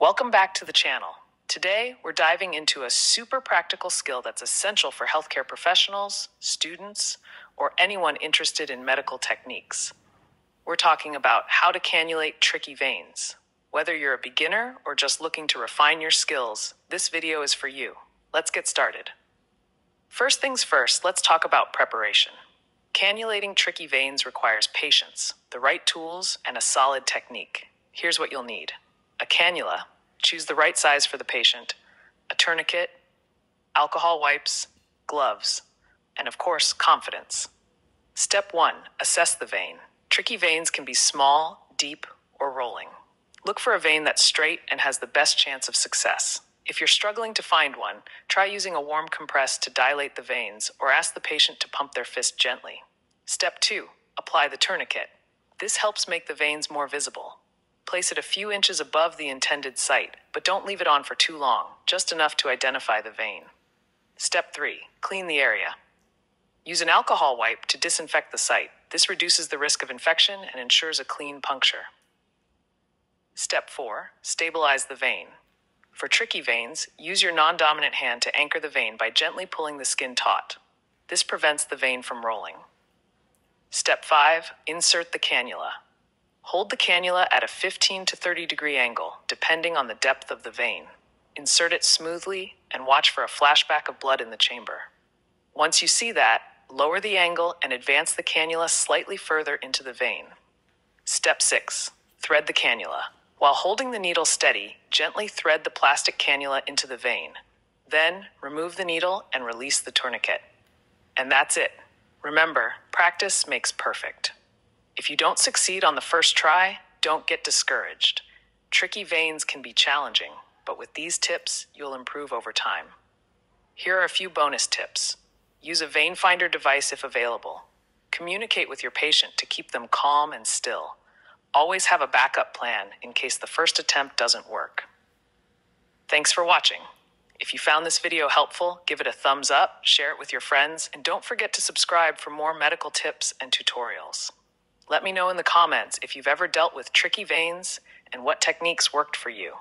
Welcome back to the channel. Today, we're diving into a super practical skill that's essential for healthcare professionals, students, or anyone interested in medical techniques. We're talking about how to cannulate tricky veins. Whether you're a beginner or just looking to refine your skills, this video is for you. Let's get started. First things first, let's talk about preparation. Cannulating tricky veins requires patience, the right tools, and a solid technique. Here's what you'll need a cannula, choose the right size for the patient, a tourniquet, alcohol wipes, gloves, and of course, confidence. Step one assess the vein. Tricky veins can be small, deep, or rolling. Look for a vein that's straight and has the best chance of success. If you're struggling to find one, try using a warm compress to dilate the veins or ask the patient to pump their fist gently. Step 2 Apply the tourniquet. This helps make the veins more visible. Place it a few inches above the intended site, but don't leave it on for too long, just enough to identify the vein. Step 3 Clean the area. Use an alcohol wipe to disinfect the site. This reduces the risk of infection and ensures a clean puncture. Step 4 Stabilize the vein. For tricky veins, use your non dominant hand to anchor the vein by gently pulling the skin taut. This prevents the vein from rolling. Step 5 Insert the cannula. Hold the cannula at a 15 to 30 degree angle, depending on the depth of the vein. Insert it smoothly and watch for a flashback of blood in the chamber. Once you see that, lower the angle and advance the cannula slightly further into the vein. Step 6 Thread the cannula. While holding the needle steady, gently thread the plastic cannula into the vein. Then, remove the needle and release the tourniquet. And that's it. Remember, practice makes perfect. If you don't succeed on the first try, don't get discouraged. Tricky veins can be challenging, but with these tips, you'll improve over time. Here are a few bonus tips. Use a vein finder device if available. Communicate with your patient to keep them calm and still. Always have a backup plan in case the first attempt doesn't work. Thanks for watching. If you found this video helpful, give it a thumbs up, share it with your friends, and don't forget to subscribe for more medical tips and tutorials. Let me know in the comments if you've ever dealt with tricky veins and what techniques worked for you.